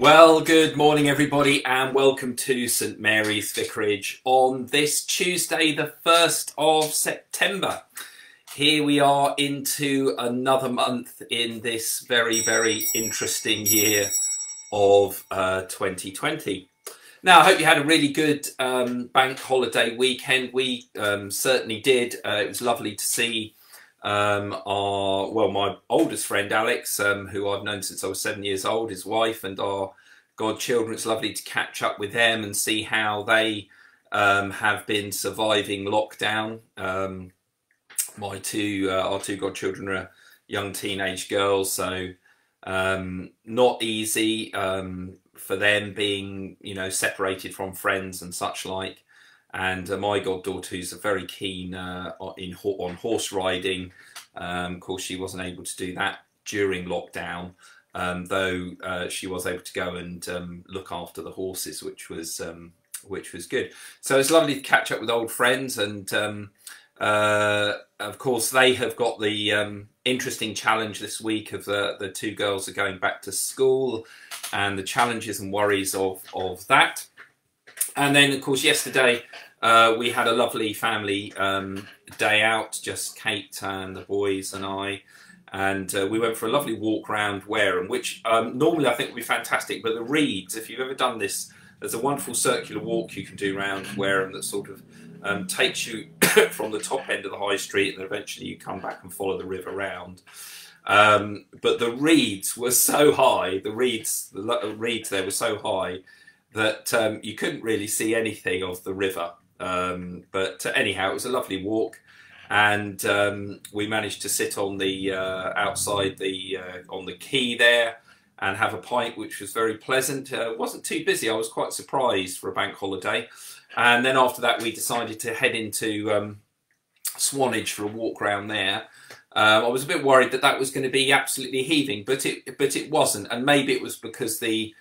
Well, good morning, everybody, and welcome to St Mary's Vicarage on this Tuesday, the 1st of September. Here we are into another month in this very, very interesting year of uh, 2020. Now, I hope you had a really good um, bank holiday weekend. We um, certainly did. Uh, it was lovely to see um, our, well, my oldest friend Alex, um, who I've known since I was seven years old, his wife, and our godchildren. It's lovely to catch up with them and see how they um, have been surviving lockdown. Um, my two, uh, our two godchildren are young teenage girls, so um, not easy um, for them being, you know, separated from friends and such like and uh, my goddaughter, who's a very keen uh, in on horse riding. Um, of course, she wasn't able to do that during lockdown, um, though uh, she was able to go and um, look after the horses, which was um, which was good. So it's lovely to catch up with old friends, and um, uh, of course, they have got the um, interesting challenge this week of the the two girls are going back to school, and the challenges and worries of of that. And then, of course, yesterday uh, we had a lovely family um, day out, just Kate and the boys and I. And uh, we went for a lovely walk around Wareham, which um, normally I think would be fantastic. But the Reeds, if you've ever done this, there's a wonderful circular walk you can do around Wareham that sort of um, takes you from the top end of the high street and then eventually you come back and follow the river round. Um, but the reeds were so high, the reeds, the reeds there were so high that um, you couldn't really see anything of the river. Um, but uh, anyhow, it was a lovely walk, and um, we managed to sit on the uh, outside the uh, on the quay there and have a pint, which was very pleasant. Uh, wasn't too busy. I was quite surprised for a bank holiday. And then after that, we decided to head into um, Swanage for a walk around there. Um, I was a bit worried that that was going to be absolutely heaving, but it but it wasn't, and maybe it was because the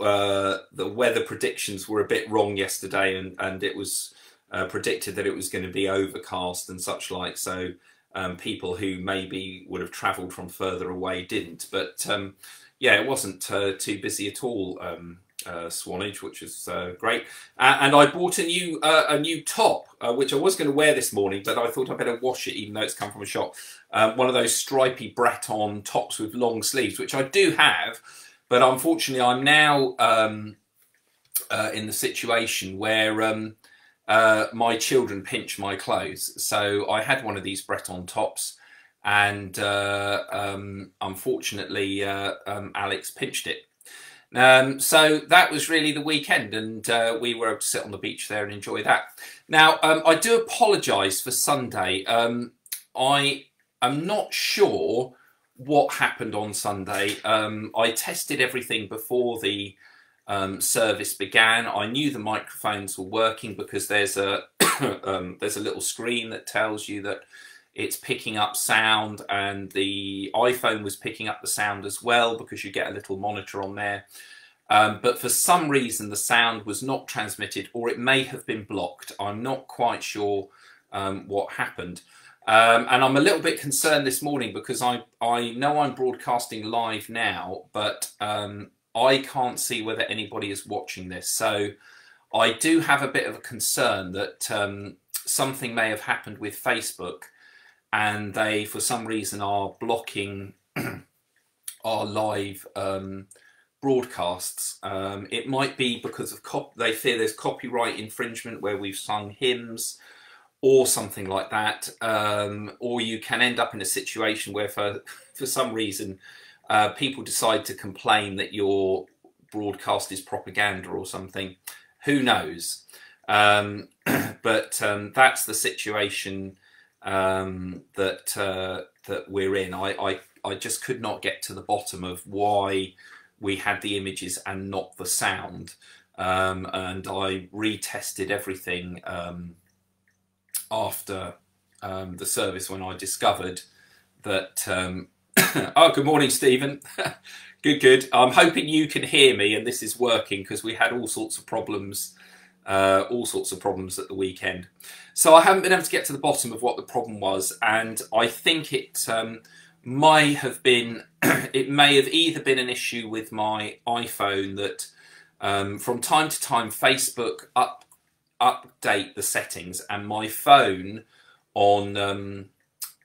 uh, the weather predictions were a bit wrong yesterday, and and it was uh, predicted that it was going to be overcast and such like. So um, people who maybe would have travelled from further away didn't. But um, yeah, it wasn't uh, too busy at all. Um, uh, Swanage, which is uh, great, and I bought a new a new top, which I was going to wear this morning, but I thought I better wash it, even though it's come from a shop. Um, one of those stripy Breton tops with long sleeves, which I do have, but unfortunately, I'm now um, uh, in the situation where um, uh, my children pinch my clothes. So I had one of these Breton tops, and uh, um, unfortunately, uh, um, Alex pinched it. Um, so that was really the weekend, and uh, we were able to sit on the beach there and enjoy that. Now, um, I do apologise for Sunday. I am not sure what happened on Sunday. Um, I tested everything before the um, service began. I knew the microphones were working because there's a um, there's a little screen that tells you that it's picking up sound, and the iPhone was picking up the sound as well because you get a little monitor on there. Um, but for some reason, the sound was not transmitted, or it may have been blocked. I'm not quite sure um, what happened. Um, and I'm a little bit concerned this morning because I, I know I'm broadcasting live now, but um, I can't see whether anybody is watching this. So I do have a bit of a concern that um, something may have happened with Facebook and they, for some reason, are blocking our live um, broadcasts. Um, it might be because of they fear there's copyright infringement where we've sung hymns or something like that. Um, or you can end up in a situation where, for, for some reason, uh, people decide to complain that your broadcast is propaganda or something. Who knows? Um, but um, that's the situation um, that uh, that we're in. I, I I just could not get to the bottom of why we had the images and not the sound. Um, and I retested everything um, after um, the service when I discovered that. Um, oh, good morning, Stephen. good, good. I'm hoping you can hear me and this is working because we had all sorts of problems, uh, all sorts of problems at the weekend. So I haven't been able to get to the bottom of what the problem was, and I think it um, have been, it may have either been an issue with my iPhone that um, from time to time Facebook up update the settings and my phone on um,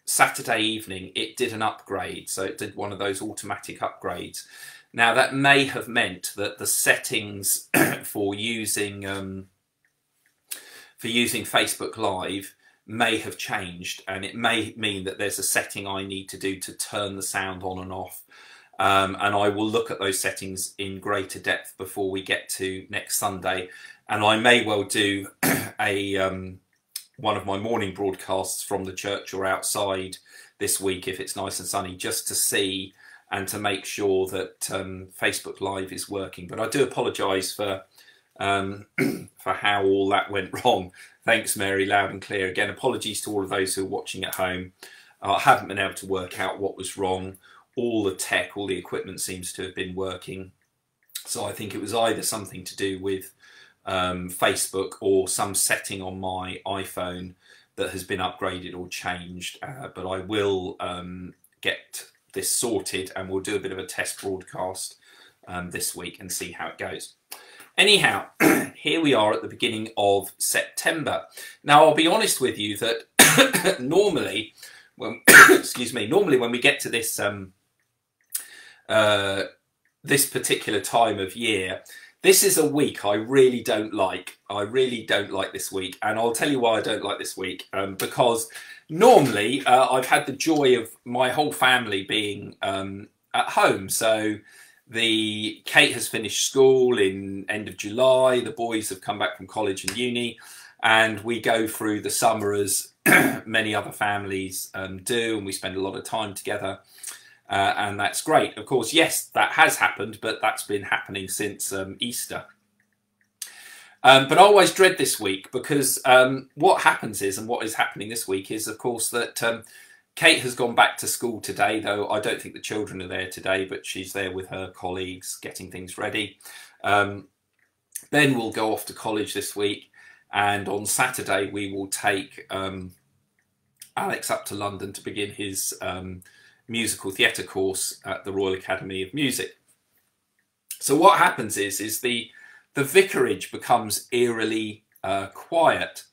Saturday evening it did an upgrade so it did one of those automatic upgrades. Now that may have meant that the settings for using um, for using Facebook Live may have changed and it may mean that there's a setting I need to do to turn the sound on and off. Um, and I will look at those settings in greater depth before we get to next Sunday and I may well do a um, one of my morning broadcasts from the church or outside this week if it's nice and sunny just to see and to make sure that um, Facebook Live is working but I do apologise for um, for how all that went wrong Thanks, Mary, loud and clear. Again, apologies to all of those who are watching at home. Uh, I haven't been able to work out what was wrong. All the tech, all the equipment seems to have been working. So I think it was either something to do with um, Facebook or some setting on my iPhone that has been upgraded or changed. Uh, but I will um, get this sorted and we'll do a bit of a test broadcast um, this week and see how it goes. Anyhow, here we are at the beginning of September. Now, I'll be honest with you that normally, when, excuse me, normally when we get to this um, uh, this particular time of year, this is a week I really don't like. I really don't like this week, and I'll tell you why I don't like this week. Um, because normally uh, I've had the joy of my whole family being um, at home, so the Kate has finished school in end of July. The boys have come back from college and uni, and we go through the summer as many other families um, do, and we spend a lot of time together. Uh, and that's great. Of course, yes, that has happened, but that's been happening since um, Easter. Um, but I always dread this week because um, what happens is, and what is happening this week is, of course, that um, Kate has gone back to school today, though I don't think the children are there today, but she's there with her colleagues getting things ready. Um, ben will go off to college this week, and on Saturday we will take um, Alex up to London to begin his musical theatre course at the Royal Academy of Music. So what happens is, is the the vicarage becomes eerily uh, quiet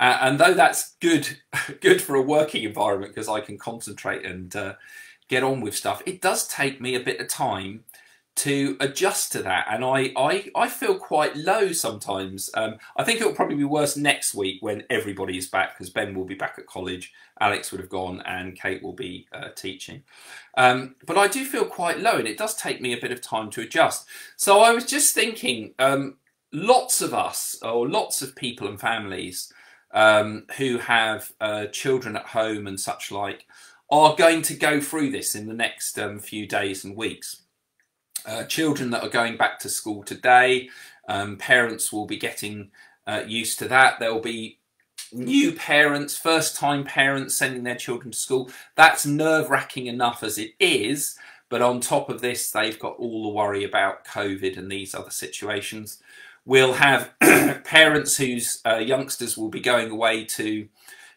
uh, and though that's good, good for a working environment because I can concentrate and uh, get on with stuff, it does take me a bit of time to adjust to that. And I, I, I feel quite low sometimes. Um, I think it'll probably be worse next week when everybody is back because Ben will be back at college, Alex would have gone, and Kate will be uh, teaching. Um, but I do feel quite low, and it does take me a bit of time to adjust. So I was just thinking, um, lots of us, or lots of people and families, um, who have uh, children at home and such like are going to go through this in the next um, few days and weeks. Uh, children that are going back to school today, um, parents will be getting uh, used to that. There will be new parents, first time parents sending their children to school. That's nerve wracking enough as it is. But on top of this, they've got all the worry about COVID and these other situations. We'll have parents whose uh, youngsters will be going away to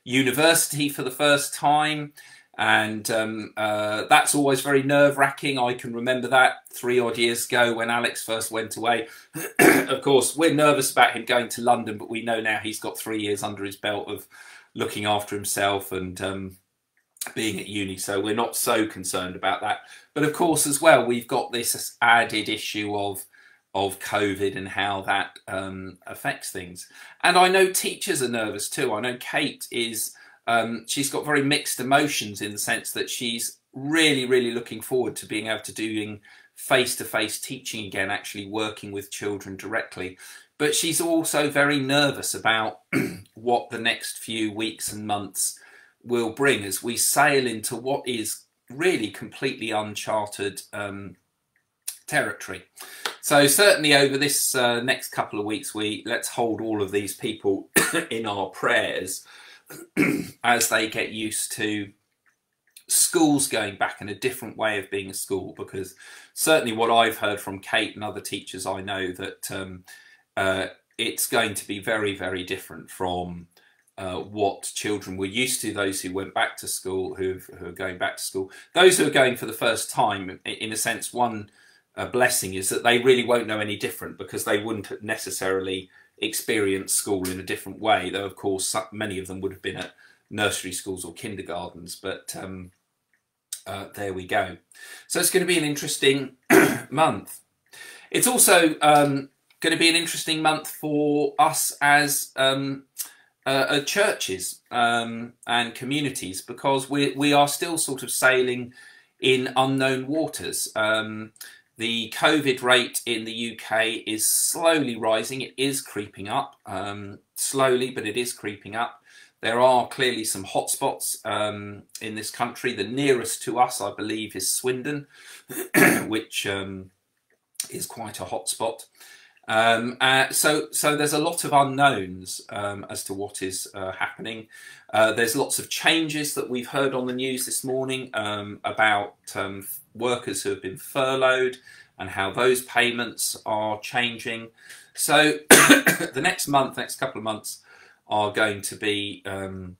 university for the first time. And um, uh, that's always very nerve wracking. I can remember that three odd years ago when Alex first went away. of course, we're nervous about him going to London, but we know now he's got three years under his belt of looking after himself and um, being at uni. So we're not so concerned about that. But of course, as well, we've got this added issue of of COVID and how that um, affects things. And I know teachers are nervous too. I know Kate is, um, she's got very mixed emotions in the sense that she's really, really looking forward to being able to doing face-to-face -face teaching again, actually working with children directly. But she's also very nervous about what the next few weeks and months will bring as we sail into what is really completely uncharted um, territory. So certainly over this uh, next couple of weeks, we let's hold all of these people in our prayers as they get used to schools going back in a different way of being a school. Because certainly what I've heard from Kate and other teachers I know that um, uh, it's going to be very, very different from uh, what children were used to, those who went back to school, who, who are going back to school, those who are going for the first time, in a sense, one uh, blessing is that they really won't know any different because they wouldn't necessarily experience school in a different way, though, of course, many of them would have been at nursery schools or kindergartens, but um, uh, there we go. So it's going to be an interesting month. It's also um, going to be an interesting month for us as um, uh, uh, churches um, and communities because we we are still sort of sailing in unknown waters. Um, the COVID rate in the UK is slowly rising. It is creeping up um, slowly, but it is creeping up. There are clearly some hotspots um, in this country. The nearest to us, I believe, is Swindon, which um, is quite a hotspot. Um, uh, so, so there's a lot of unknowns um, as to what is uh, happening. Uh, there's lots of changes that we've heard on the news this morning um, about um, workers who have been furloughed and how those payments are changing. So, the next month, next couple of months, are going to be um,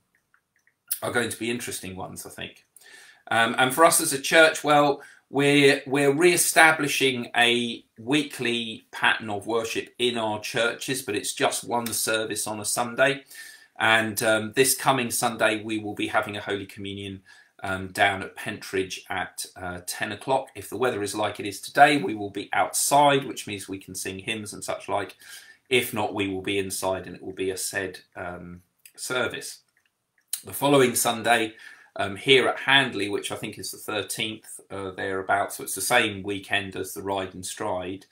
are going to be interesting ones, I think. Um, and for us as a church, well, we're we're re-establishing a weekly pattern of worship in our churches, but it's just one service on a Sunday. And um, this coming Sunday, we will be having a Holy Communion um, down at Pentridge at uh, 10 o'clock. If the weather is like it is today, we will be outside, which means we can sing hymns and such like. If not, we will be inside and it will be a said um, service. The following Sunday, um, here at Handley, which I think is the 13th uh, thereabouts, so it's the same weekend as the Ride and Stride,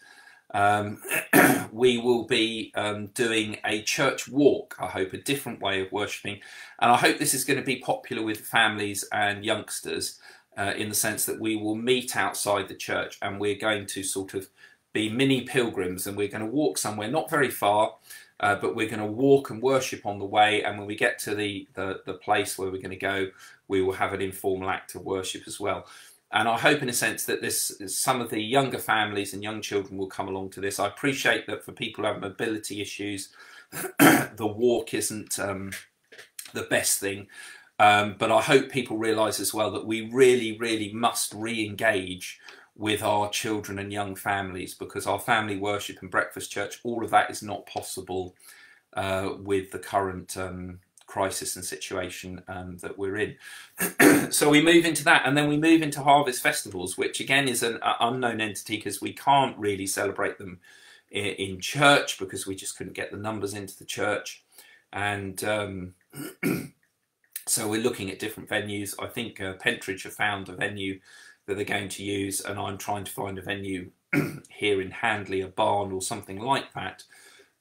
um, we will be um, doing a church walk, I hope, a different way of worshipping. And I hope this is going to be popular with families and youngsters uh, in the sense that we will meet outside the church and we're going to sort of be mini pilgrims and we're going to walk somewhere not very far, uh, but we're going to walk and worship on the way. And when we get to the, the, the place where we're going to go, we will have an informal act of worship as well. And I hope, in a sense, that this some of the younger families and young children will come along to this. I appreciate that for people who have mobility issues, the walk isn't um, the best thing. Um, but I hope people realise as well that we really, really must re-engage with our children and young families because our family worship and breakfast church, all of that is not possible uh, with the current um, crisis and situation um, that we're in. so we move into that and then we move into harvest festivals, which again is an uh, unknown entity because we can't really celebrate them in, in, church because we just couldn't get the numbers into the church. And um, so we're looking at different venues. I think uh, Pentridge have found a venue that they're going to use, and I'm trying to find a venue here in Handley, a barn or something like that,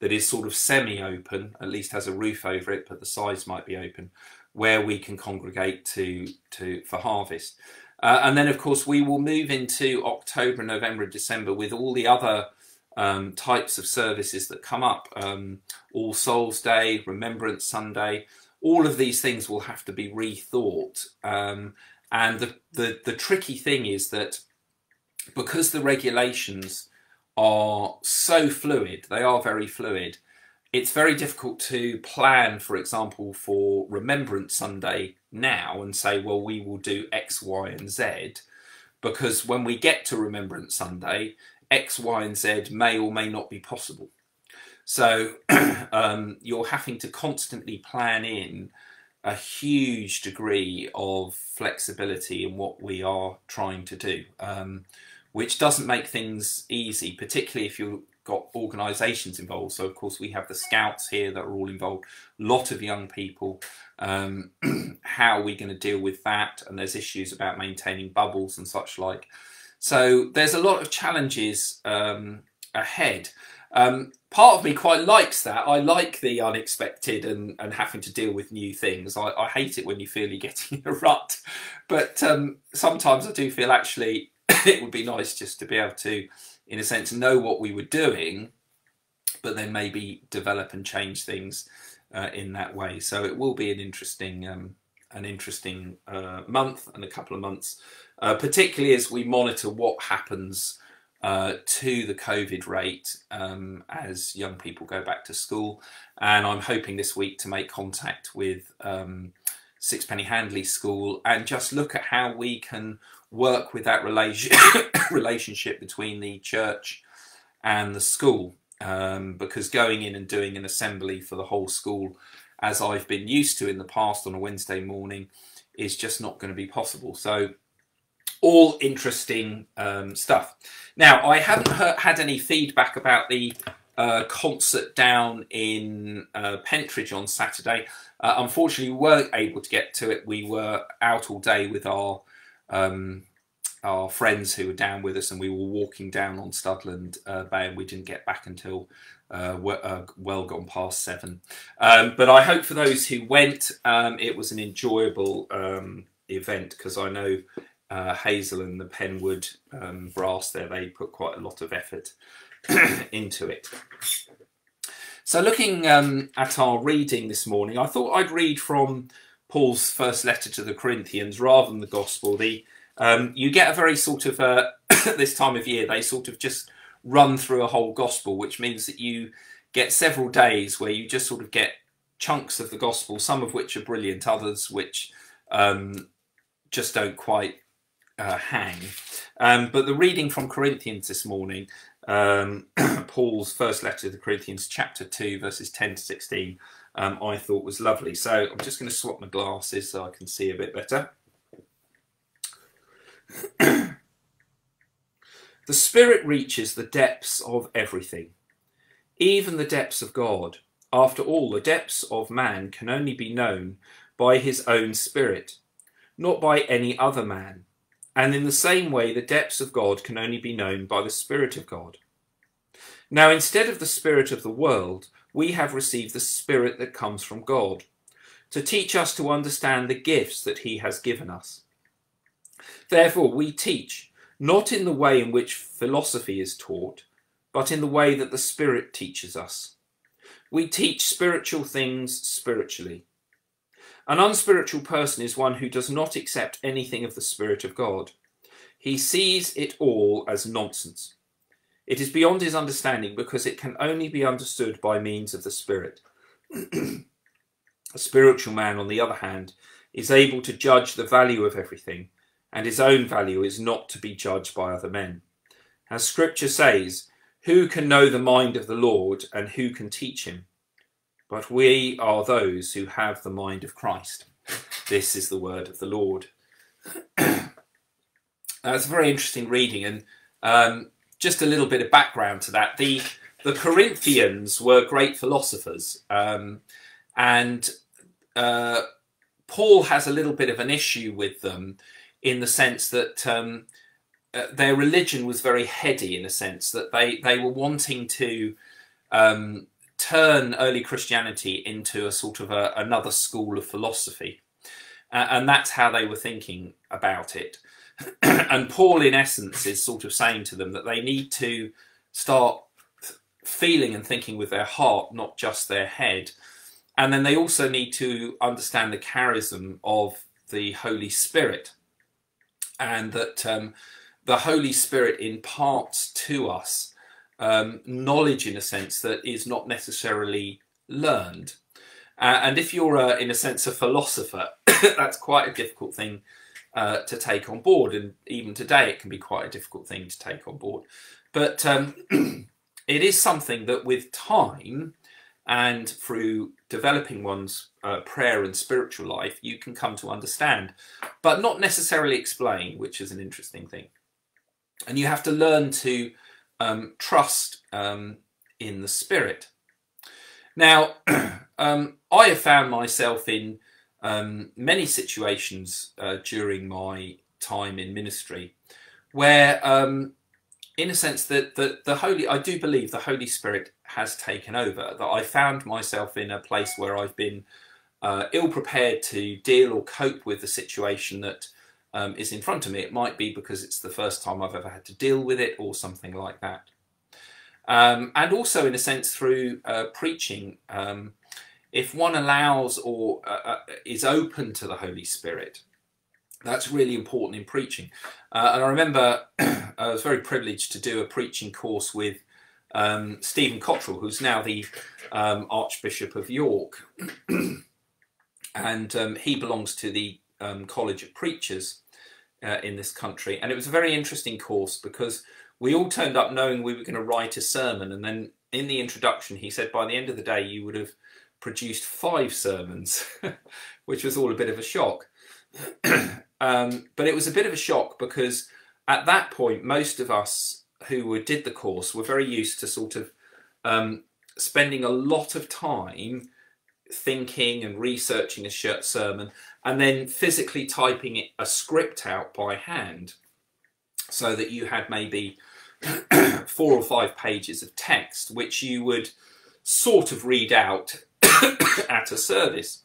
that is sort of semi-open, at least has a roof over it, but the sides might be open, where we can congregate to to for harvest. Uh, and then, of course, we will move into October, November, and December with all the other um, types of services that come up. Um, all Souls Day, Remembrance Sunday, all of these things will have to be rethought. Um, and the, the, the tricky thing is that because the regulations are so fluid, they are very fluid, it's very difficult to plan, for example, for Remembrance Sunday now and say, well, we will do X, Y, and Z, because when we get to Remembrance Sunday, X, Y, and Z may or may not be possible. So um, you're having to constantly plan in a huge degree of flexibility in what we are trying to do, um, which doesn't make things easy, particularly if you've got organisations involved. So, of course, we have the scouts here that are all involved, a lot of young people. Um, how are we going to deal with that? And there's issues about maintaining bubbles and such like. So, there's a lot of challenges um, ahead. Um, part of me quite likes that. I like the unexpected and, and having to deal with new things. I, I hate it when you feel you're getting a rut. But um, sometimes I do feel actually it would be nice just to be able to, in a sense, know what we were doing, but then maybe develop and change things uh, in that way. So it will be an interesting, um, an interesting uh, month and a couple of months, uh, particularly as we monitor what happens uh, to the COVID rate um, as young people go back to school. And I'm hoping this week to make contact with um, Sixpenny Handley School and just look at how we can work with that relation relationship between the church and the school. Um, because going in and doing an assembly for the whole school, as I've been used to in the past on a Wednesday morning, is just not going to be possible. So all interesting um, stuff. Now, I haven't heard, had any feedback about the uh, concert down in uh, Pentridge on Saturday. Uh, unfortunately, we weren't able to get to it. We were out all day with our um, our friends who were down with us, and we were walking down on Studland uh, Bay, and we didn't get back until uh, uh, well gone past seven. Um, but I hope for those who went, um, it was an enjoyable um, event because I know uh, Hazel and the Penwood um, brass there, they put quite a lot of effort into it. So looking um, at our reading this morning, I thought I'd read from Paul's first letter to the Corinthians rather than the Gospel. The um, you get a very sort of uh, this time of year they sort of just run through a whole Gospel, which means that you get several days where you just sort of get chunks of the Gospel, some of which are brilliant, others which um, just don't quite uh, hang. Um, but the reading from Corinthians this morning, um, Paul's first letter to the Corinthians, chapter 2, verses 10 to 16, um, I thought was lovely. So I'm just going to swap my glasses so I can see a bit better. the Spirit reaches the depths of everything, even the depths of God. After all, the depths of man can only be known by his own Spirit, not by any other man. And in the same way, the depths of God can only be known by the Spirit of God. Now, instead of the Spirit of the world, we have received the Spirit that comes from God, to teach us to understand the gifts that He has given us. Therefore, we teach, not in the way in which philosophy is taught, but in the way that the Spirit teaches us. We teach spiritual things spiritually an unspiritual person is one who does not accept anything of the Spirit of God. He sees it all as nonsense. It is beyond his understanding because it can only be understood by means of the Spirit. a spiritual man, on the other hand, is able to judge the value of everything, and his own value is not to be judged by other men. As Scripture says, Who can know the mind of the Lord, and who can teach him? but we are those who have the mind of Christ. This is the word of the Lord. That's a very interesting reading, and um, just a little bit of background to that. The the Corinthians were great philosophers, um, and uh, Paul has a little bit of an issue with them in the sense that um, uh, their religion was very heady, in a sense that they they were wanting to um, turn early Christianity into a sort of a, another school of philosophy. Uh, and that's how they were thinking about it. and Paul, in essence, is sort of saying to them that they need to start feeling and thinking with their heart, not just their head. And then they also need to understand the charism of the Holy Spirit. And that um, the Holy Spirit imparts to us um, knowledge in a sense that is not necessarily learned. Uh, and if you're, uh, in a sense, a philosopher, that's quite a difficult thing uh, to take on board. And even today, it can be quite a difficult thing to take on board. But um, it is something that with time and through developing one's uh, prayer and spiritual life, you can come to understand, but not necessarily explain, which is an interesting thing. And you have to learn to um, trust um, in the Spirit. Now, um, I have found myself in um, many situations uh, during my time in ministry where, um, in a sense, that the, the Holy, I do believe the Holy Spirit has taken over. That I found myself in a place where I've been uh, ill prepared to deal or cope with the situation that um, is in front of me. It might be because it's the first time I've ever had to deal with it or something like that. Um, and also, in a sense, through uh, preaching, um, if one allows or uh, uh, is open to the Holy Spirit, That's really important in preaching. Uh, and I remember I was very privileged to do a preaching course with um, Stephen Cottrell, who's now the um, Archbishop of York. and um, he belongs to the um, College of Preachers uh, in this country. And it was a very interesting course because we all turned up knowing we were going to write a sermon. And then in the introduction, he said by the end of the day, you would have produced five sermons, which was all a bit of a shock. um, but it was a bit of a shock because at that point, most of us who did the course were very used to sort of um, spending a lot of time thinking and researching a shirt sermon and then physically typing a script out by hand so that you had maybe four or five pages of text which you would sort of read out at a service.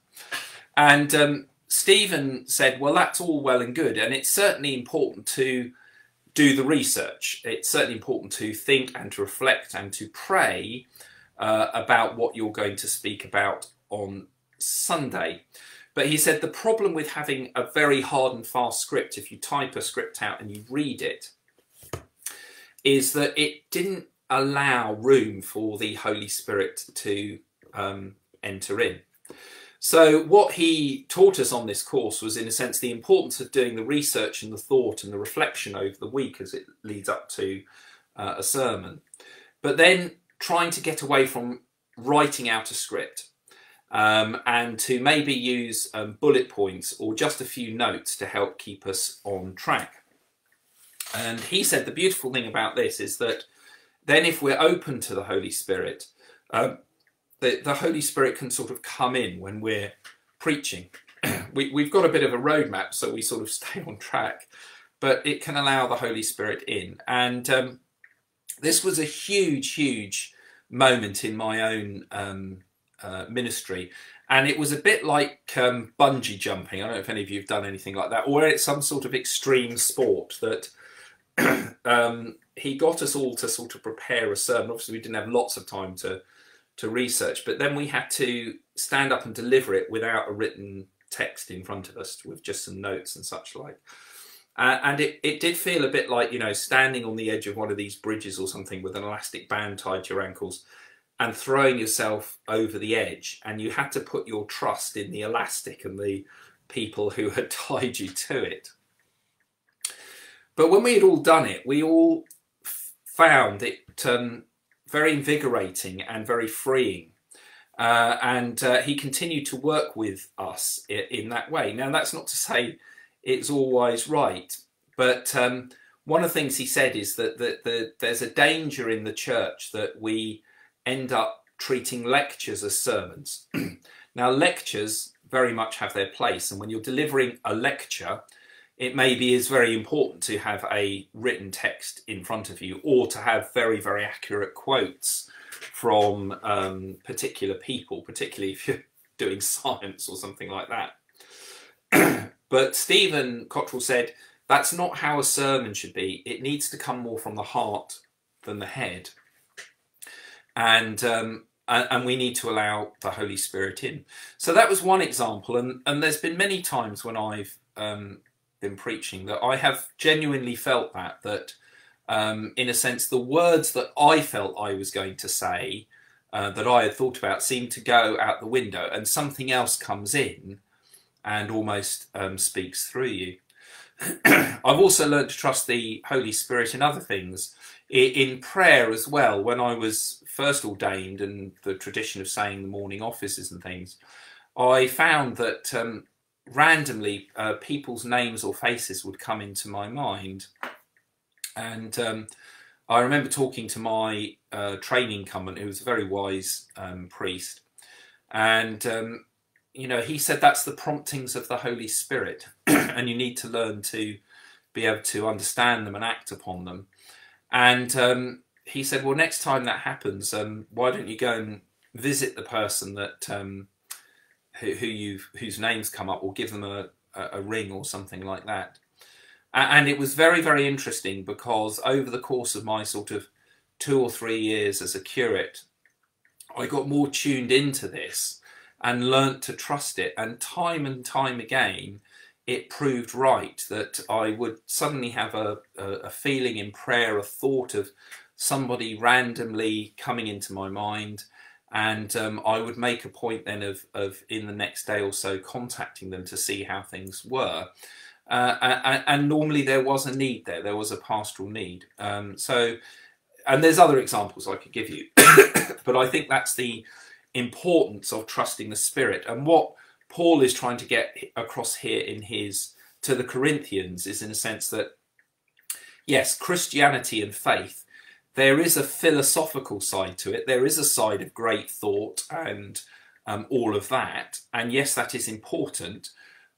And um, Stephen said, well, that's all well and good. And it's certainly important to do the research. It's certainly important to think and to reflect and to pray uh, about what you're going to speak about on Sunday. But he said the problem with having a very hard and fast script, if you type a script out and you read it, is that it didn't allow room for the Holy Spirit to um, enter in. So, what he taught us on this course was, in a sense, the importance of doing the research and the thought and the reflection over the week as it leads up to uh, a sermon. But then trying to get away from writing out a script um, and to maybe use um, bullet points or just a few notes to help keep us on track. And he said the beautiful thing about this is that then if we're open to the Holy Spirit, um, the, the Holy Spirit can sort of come in when we're preaching. we, we've got a bit of a roadmap, so we sort of stay on track, but it can allow the Holy Spirit in. And um, this was a huge, huge moment in my own um, uh, ministry. And it was a bit like um, bungee jumping. I don't know if any of you have done anything like that, or it's some sort of extreme sport that um, he got us all to sort of prepare a sermon. Obviously, we didn't have lots of time to to research, but then we had to stand up and deliver it without a written text in front of us, with just some notes and such like. Uh, and it, it did feel a bit like, you know, standing on the edge of one of these bridges or something with an elastic band tied to your ankles and throwing yourself over the edge. And you had to put your trust in the elastic and the people who had tied you to it. But when we had all done it, we all found it um, very invigorating and very freeing. Uh, and uh, he continued to work with us in, in, that way. Now, that's not to say it's always right, but um, one of the things he said is that, that, that there's a danger in the church that we end up treating lectures as sermons. now, lectures very much have their place, and when you're delivering a lecture, it maybe is very important to have a written text in front of you or to have very, very accurate quotes from um, particular people, particularly if you're doing science or something like that. but Stephen Cottrell said that's not how a sermon should be. It needs to come more from the heart than the head. And um, and, we need to allow the Holy Spirit in. So that was one example, and, and there's been many times when I've um, been preaching that I have genuinely felt that that um, in a sense the words that I felt I was going to say uh, that I had thought about seemed to go out the window and something else comes in and almost um, speaks through you. I've also learned to trust the Holy Spirit in other things, in prayer as well. When I was first ordained and the tradition of saying the morning offices and things, I found that um, randomly uh, people's names or faces would come into my mind. And um, I remember talking to my uh, training incumbent, who was a very wise um, priest, and um, you know he said that's the promptings of the Holy Spirit, and you need to learn to be able to understand them and act upon them. And um, he said, well, next time that happens, um, why don't you go and visit the person that um, who, who you whose names come up, or give them a, a, a ring or something like that. And it was very, very interesting because over the course of my sort of two or three years as a curate, I got more tuned into this and learnt to trust it. And time and time again, it proved right that I would suddenly have a, a, a feeling in prayer, a thought of somebody randomly coming into my mind and um, I would make a point then of, of in the next day or so contacting them to see how things were. Uh, and, and, normally there was a need there, there was a pastoral need. Um, so, and there's other examples I could give you, but I think that's the importance of trusting the Spirit. And what Paul is trying to get across here in his to the Corinthians is in a sense that yes, Christianity and faith there is a philosophical side to it. There is a side of great thought and um, all of that. And yes, that is important,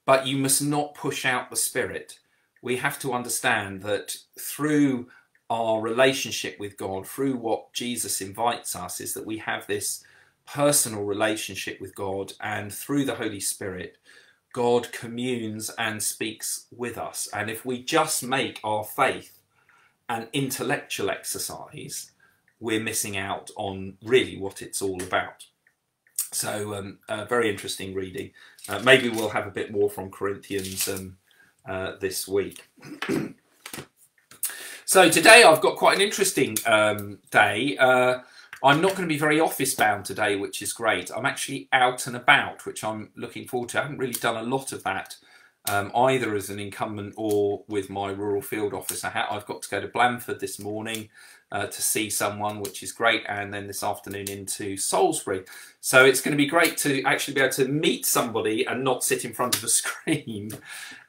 but you must not push out the spirit. We have to understand that through our relationship with God, through what Jesus invites us, is that we have this personal relationship with God, and through the Holy Spirit, God communes and speaks with us. And if we just make our faith an intellectual exercise, we're missing out on really what it's all about. So, um, uh, very interesting reading. Uh, maybe we'll have a bit more from Corinthians um, uh, this week. so, today I've got quite an interesting um, day. Uh, I'm not going to be very office bound today, which is great. I'm actually out and about, which I'm looking forward to. I haven't really done a lot of that um, either as an incumbent or with my rural field officer hat. I've got to go to Blandford this morning uh, to see someone, which is great, and then this afternoon into Salisbury. So it's going to be great to actually be able to meet somebody and not sit in front of a screen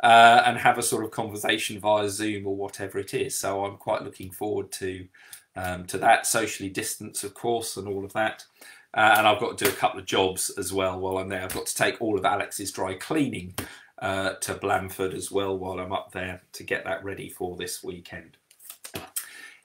uh, and have a sort of conversation via Zoom or whatever it is. So I'm quite looking forward to um, to that socially distance, of course, and all of that. Uh, and I've got to do a couple of jobs as well while I'm there. I've got to take all of Alex's dry cleaning uh, to Blandford as well while I'm up there to get that ready for this weekend.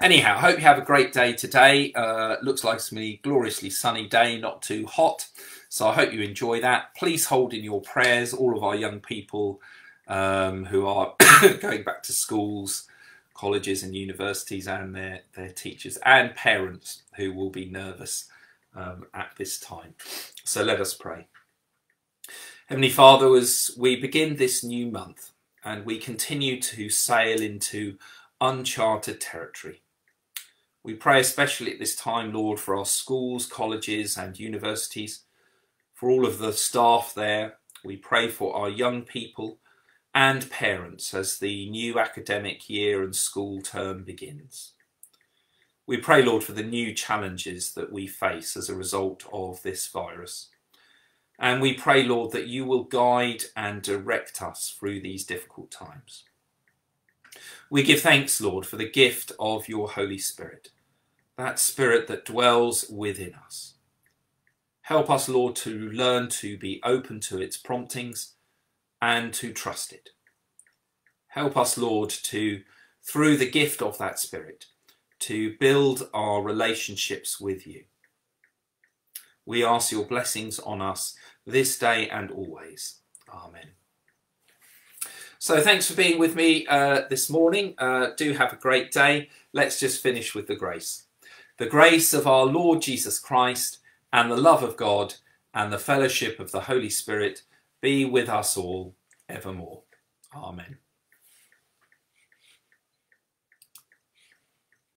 Anyhow, hope you have a great day today. Uh, looks like it's a gloriously sunny day, not too hot. So I hope you enjoy that. Please hold in your prayers all of our young people um, who are going back to schools, colleges and universities and their, their teachers and parents who will be nervous um, at this time. So let us pray. Heavenly Father, as we begin this new month and we continue to sail into uncharted territory, we pray especially at this time, Lord, for our schools, colleges, and universities, for all of the staff there. We pray for our young people and parents as the new academic year and school term begins. We pray, Lord, for the new challenges that we face as a result of this virus. And we pray, Lord, that you will guide and direct us through these difficult times. We give thanks, Lord, for the gift of your Holy Spirit, that Spirit that dwells within us. Help us, Lord, to learn to be open to its promptings and to trust it. Help us, Lord, to, through the gift of that Spirit, to build our relationships with you. We ask your blessings on us this day and always. Amen. So thanks for being with me uh, this morning. Uh, do have a great day. Let's just finish with the grace. The grace of our Lord Jesus Christ and the love of God and the fellowship of the Holy Spirit be with us all evermore. Amen.